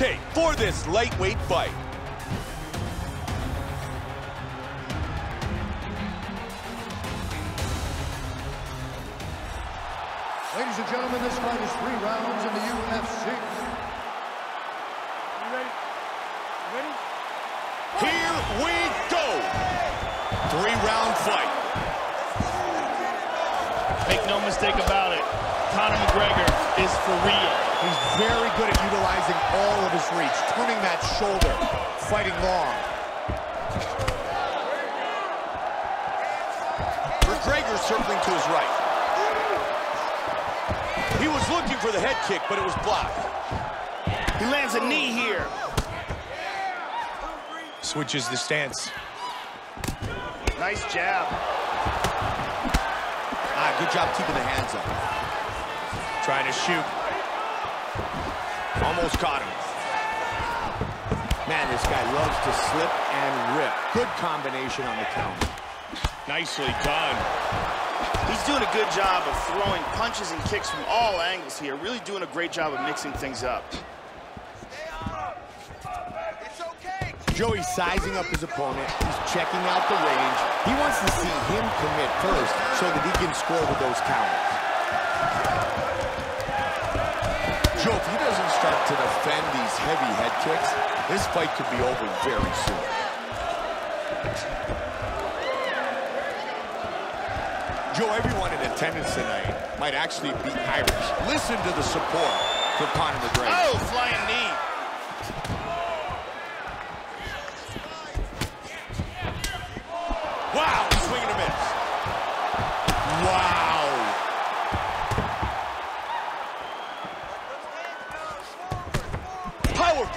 tape for this lightweight fight. Ladies and gentlemen, this fight is three rounds in the UFC. You ready? You ready? Here we go. Three-round fight. Make no mistake about it. Conor McGregor is for real. He's very good at utilizing all of his reach, turning that shoulder, fighting long. McGregor circling to his right. He was looking for the head kick, but it was blocked. He lands a knee here. Switches the stance. Nice jab. Ah, good job keeping the hands up. Trying to shoot. Almost caught him. Man, this guy loves to slip and rip. Good combination on the counter. Nicely done. He's doing a good job of throwing punches and kicks from all angles here. Really doing a great job of mixing things up. Joey's sizing up his opponent. He's checking out the range. He wants to see him commit first so that he can score with those counters. Joe, if he doesn't start to defend these heavy head kicks, this fight could be over very soon. Joe, everyone in attendance tonight might actually be Irish. Listen to the support for Conor McGregor. Oh, flying knee.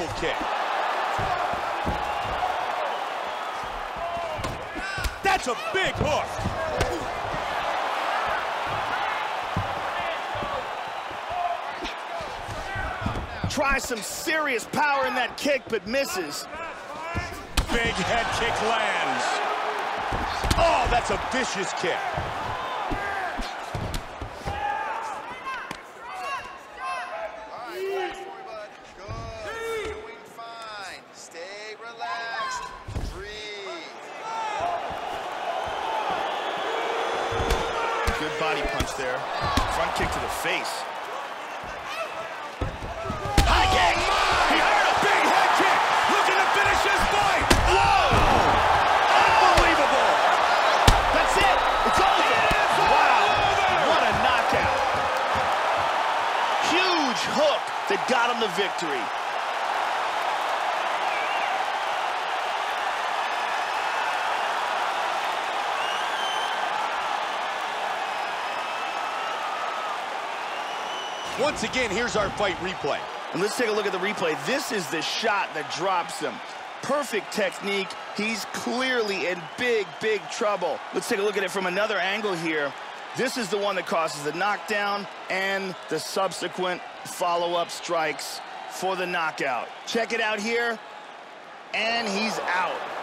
Powerful kick. That's a big hook. Tries some serious power in that kick, but misses. Big head kick lands. Oh, that's a vicious kick. Body punch there. Front kick to the face. High kick. He heard a big head kick. Looking to finish his fight. Whoa! Unbelievable. That's it. It's over. Wow. What a knockout. Huge hook that got him the victory. Once again, here's our fight replay. And let's take a look at the replay. This is the shot that drops him. Perfect technique. He's clearly in big, big trouble. Let's take a look at it from another angle here. This is the one that causes the knockdown and the subsequent follow-up strikes for the knockout. Check it out here, and he's out.